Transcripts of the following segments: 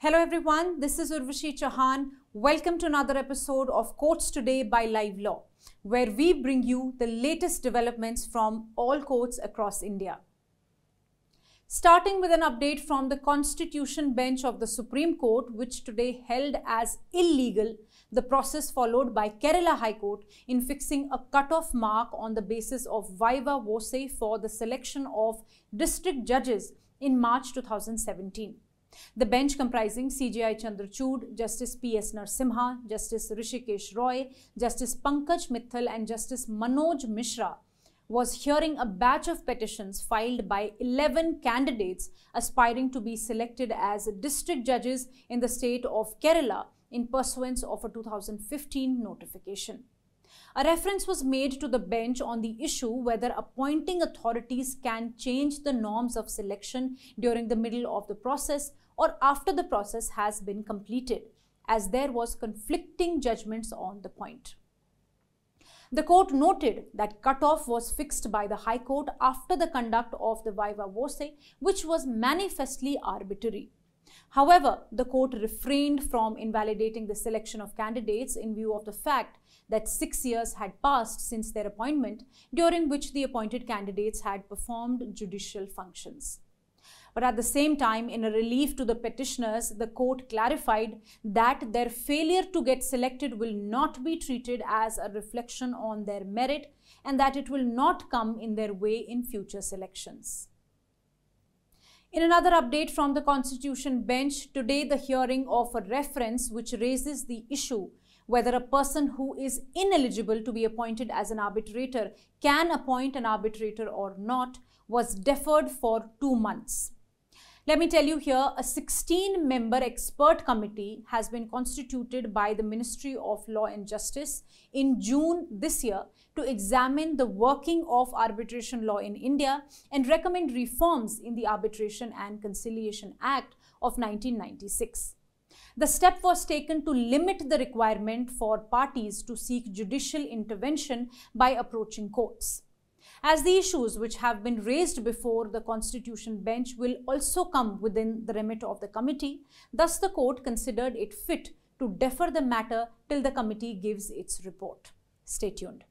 Hello everyone, this is Urvashi Chauhan. Welcome to another episode of Courts Today by Live Law, where we bring you the latest developments from all courts across India. Starting with an update from the Constitution Bench of the Supreme Court, which today held as illegal the process followed by Kerala High Court in fixing a cut-off mark on the basis of viva voce for the selection of district judges in March 2017. The bench comprising CJI Chandrachud, Justice P.S. Narasimha, Justice Hrishikesh Roy, Justice Pankaj Mittal and Justice Manoj Mishra was hearing a batch of petitions filed by 11 candidates aspiring to be selected as district judges in the state of Kerala in pursuance of a 2015 notification. A reference was made to the bench on the issue whether appointing authorities can change the norms of selection during the middle of the process or after the process has been completed, as there was conflicting judgments on the point. The court noted that cutoff was fixed by the High Court after the conduct of the viva voce, which was manifestly arbitrary. However, the court refrained from invalidating the selection of candidates in view of the fact that six years had passed since their appointment, during which the appointed candidates had performed judicial functions. But at the same time, in a relief to the petitioners, the court clarified that their failure to get selected will not be treated as a reflection on their merit and that it will not come in their way in future selections. In another update from the Constitution bench, today the hearing of a reference which raises the issue whether a person who is ineligible to be appointed as an arbitrator can appoint an arbitrator or not was deferred for two months. Let me tell you here, a 16-member expert committee has been constituted by the Ministry of Law and Justice in June this year to examine the working of arbitration law in India and recommend reforms in the Arbitration and Conciliation Act of 1996. The step was taken to limit the requirement for parties to seek judicial intervention by approaching courts as the issues which have been raised before the Constitution bench will also come within the remit of the committee. Thus, the court considered it fit to defer the matter till the committee gives its report. Stay tuned.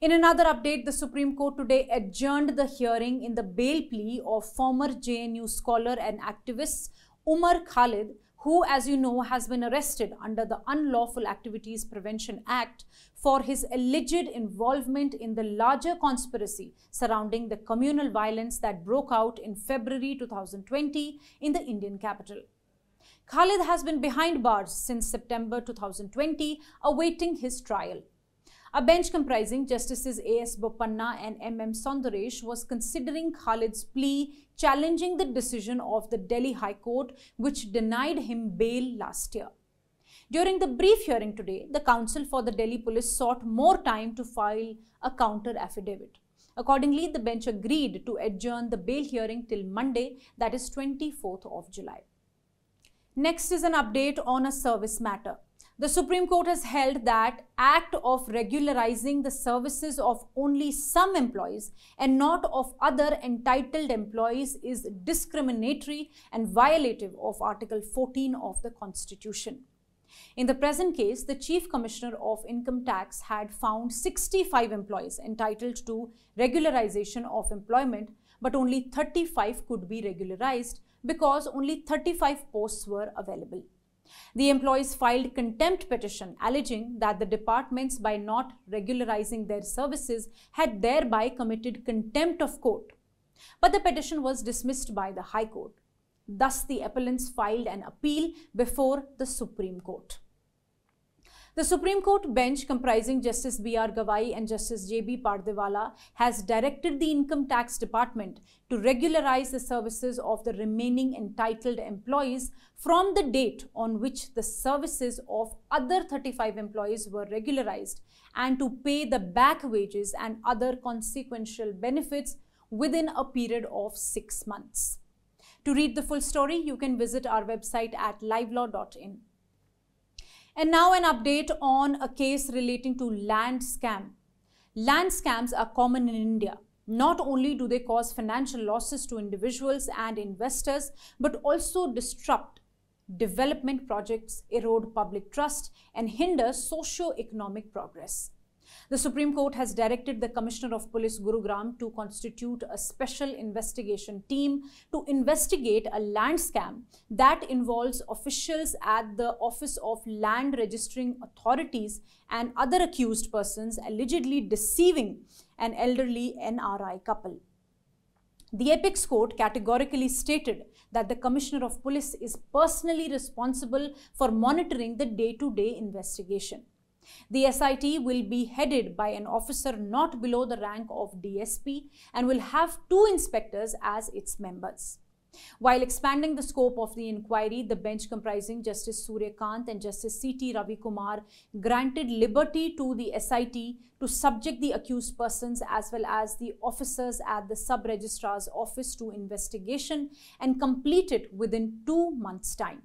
In another update, the Supreme Court today adjourned the hearing in the bail plea of former JNU scholar and activist Umar Khalid, who, as you know, has been arrested under the Unlawful Activities Prevention Act for his alleged involvement in the larger conspiracy surrounding the communal violence that broke out in February 2020 in the Indian capital. Khalid has been behind bars since September 2020, awaiting his trial. A bench comprising Justices A.S. Bopanna and M.M. Sundresh was considering Khalid's plea challenging the decision of the Delhi High Court, which denied him bail last year. During the brief hearing today, the counsel for the Delhi police sought more time to file a counter affidavit. Accordingly, the bench agreed to adjourn the bail hearing till Monday, that is 24th of July. Next is an update on a service matter. The Supreme Court has held that act of regularizing the services of only some employees and not of other entitled employees is discriminatory and violative of Article 14 of the Constitution. In the present case, the Chief Commissioner of Income Tax had found 65 employees entitled to regularization of employment, but only 35 could be regularized because only 35 posts were available. The employees filed contempt petition alleging that the departments by not regularizing their services had thereby committed contempt of court. But the petition was dismissed by the High Court. Thus, the appellants filed an appeal before the Supreme Court. The Supreme Court bench comprising Justice B.R. Gavai and Justice J.B. Pardiwala has directed the Income Tax Department to regularize the services of the remaining entitled employees from the date on which the services of other 35 employees were regularized and to pay the back wages and other consequential benefits within a period of six months. To read the full story, you can visit our website at livelaw.in. And now an update on a case relating to land scam. Land scams are common in India. Not only do they cause financial losses to individuals and investors, but also disrupt development projects erode public trust and hinder socio-economic progress. The Supreme Court has directed the Commissioner of Police Gurugram to constitute a special investigation team to investigate a land scam that involves officials at the Office of Land Registering Authorities and other accused persons allegedly deceiving an elderly NRI couple. The Apex Court categorically stated that the Commissioner of Police is personally responsible for monitoring the day to day investigation. The SIT will be headed by an officer not below the rank of DSP and will have two inspectors as its members. While expanding the scope of the inquiry, the bench comprising Justice Surya Kant and Justice C.T. Ravi Kumar granted liberty to the SIT to subject the accused persons as well as the officers at the sub-registrar's office to investigation and complete it within two months' time.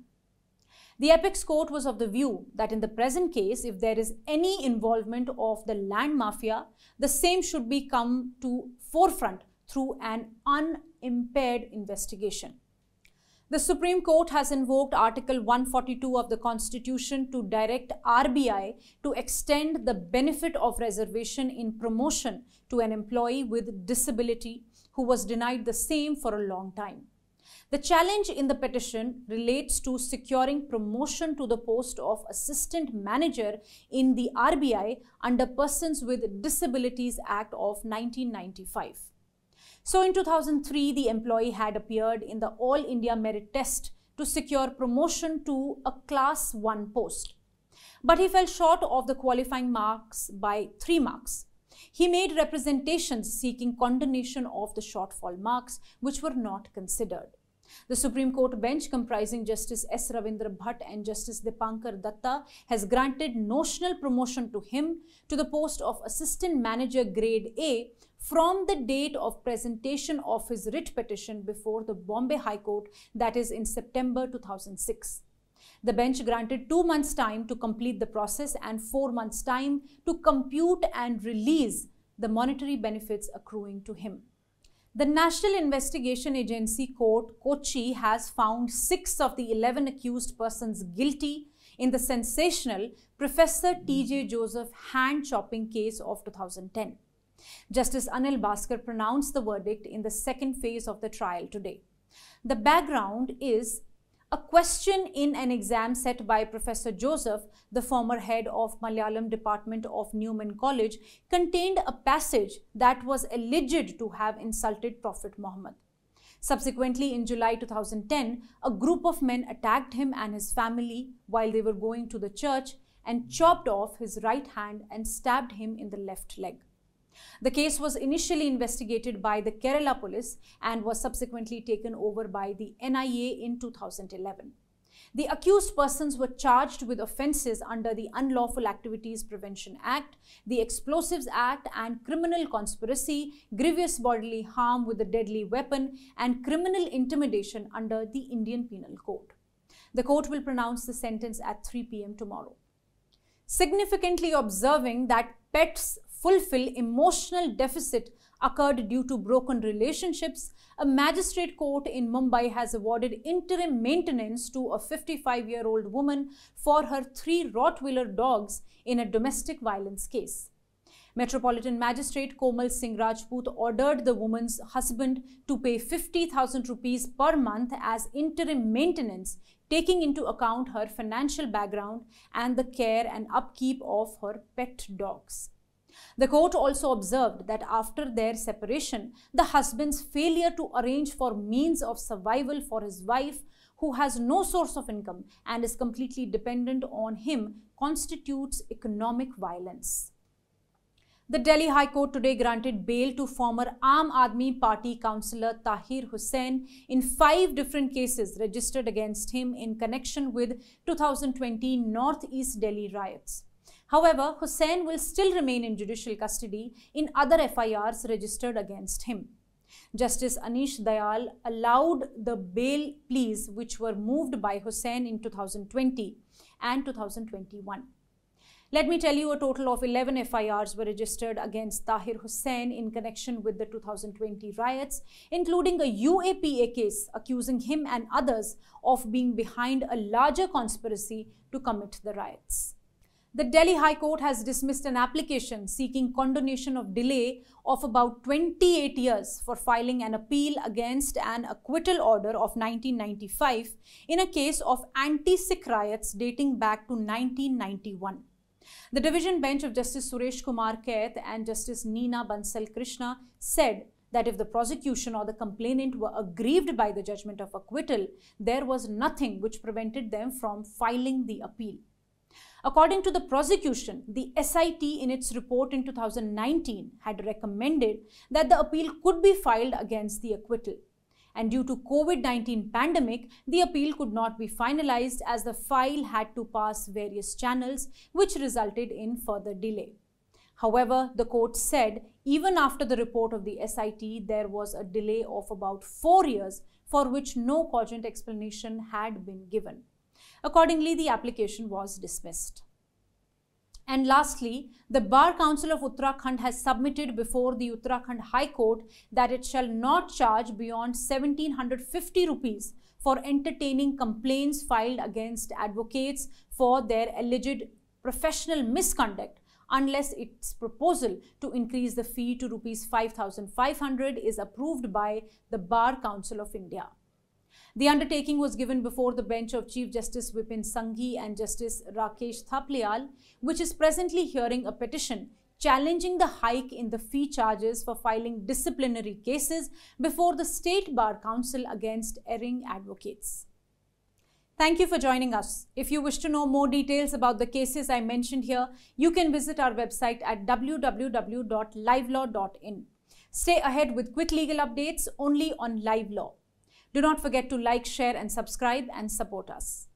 The apex court was of the view that in the present case, if there is any involvement of the land mafia, the same should be come to forefront through an unimpaired investigation. The Supreme Court has invoked Article 142 of the Constitution to direct RBI to extend the benefit of reservation in promotion to an employee with disability who was denied the same for a long time. The challenge in the petition relates to securing promotion to the post of Assistant Manager in the RBI under Persons with Disabilities Act of 1995. So in 2003, the employee had appeared in the All India Merit Test to secure promotion to a Class 1 post. But he fell short of the qualifying marks by 3 marks. He made representations seeking condonation of the shortfall marks, which were not considered. The Supreme Court bench comprising Justice S. Ravindra Bhat and Justice Dipankar Datta has granted notional promotion to him to the post of Assistant Manager Grade A from the date of presentation of his writ petition before the Bombay High Court that is in September 2006. The bench granted two months' time to complete the process and four months' time to compute and release the monetary benefits accruing to him. The National Investigation Agency Court, Kochi, has found six of the 11 accused persons guilty in the sensational Professor T.J. Joseph hand chopping case of 2010. Justice Anil Bhaskar pronounced the verdict in the second phase of the trial today. The background is a question in an exam set by Professor Joseph, the former head of Malayalam department of Newman College, contained a passage that was alleged to have insulted Prophet Muhammad. Subsequently, in July 2010, a group of men attacked him and his family while they were going to the church and chopped off his right hand and stabbed him in the left leg. The case was initially investigated by the Kerala police and was subsequently taken over by the NIA in 2011. The accused persons were charged with offences under the Unlawful Activities Prevention Act, the Explosives Act, and criminal conspiracy, grievous bodily harm with a deadly weapon, and criminal intimidation under the Indian Penal Code. The court will pronounce the sentence at 3 pm tomorrow. Significantly observing that pets fulfill emotional deficit occurred due to broken relationships, a magistrate court in Mumbai has awarded interim maintenance to a 55-year-old woman for her three Rottweiler dogs in a domestic violence case. Metropolitan Magistrate Komal Singh Rajput ordered the woman's husband to pay 50,000 rupees per month as interim maintenance, taking into account her financial background and the care and upkeep of her pet dogs. The court also observed that after their separation, the husband's failure to arrange for means of survival for his wife, who has no source of income and is completely dependent on him, constitutes economic violence. The Delhi High Court today granted bail to former Aam Aadmi Party councillor Tahir Hussain in five different cases registered against him in connection with 2020 North East Delhi riots. However, Hussain will still remain in judicial custody in other FIRs registered against him. Justice Anish Dayal allowed the bail pleas which were moved by Hussain in 2020 and 2021. Let me tell you a total of 11 FIRs were registered against Tahir Hussain in connection with the 2020 riots, including a UAPA case accusing him and others of being behind a larger conspiracy to commit the riots. The Delhi High Court has dismissed an application seeking condonation of delay of about 28 years for filing an appeal against an acquittal order of 1995 in a case of anti-Sikh riots dating back to 1991. The division bench of Justice Suresh Kumar Kait and Justice Neena Bansal Krishna said that if the prosecution or the complainant were aggrieved by the judgment of acquittal, there was nothing which prevented them from filing the appeal. According to the prosecution, the SIT in its report in 2019 had recommended that the appeal could be filed against the acquittal and due to COVID-19 pandemic, the appeal could not be finalized as the file had to pass various channels, which resulted in further delay. However, the court said even after the report of the SIT, there was a delay of about four years for which no cogent explanation had been given. Accordingly, the application was dismissed. And lastly, the Bar Council of Uttarakhand has submitted before the Uttarakhand High Court that it shall not charge beyond 1750 rupees for entertaining complaints filed against advocates for their alleged professional misconduct unless its proposal to increase the fee to rupees 5500 is approved by the Bar Council of India. The undertaking was given before the bench of Chief Justice Vipin Sanghi and Justice Rakesh Thapliyal, which is presently hearing a petition challenging the hike in the fee charges for filing disciplinary cases before the State Bar Council against erring advocates. Thank you for joining us. If you wish to know more details about the cases I mentioned here, you can visit our website at www.livelaw.in. Stay ahead with quick legal updates only on Live Law. Do not forget to like, share and subscribe and support us.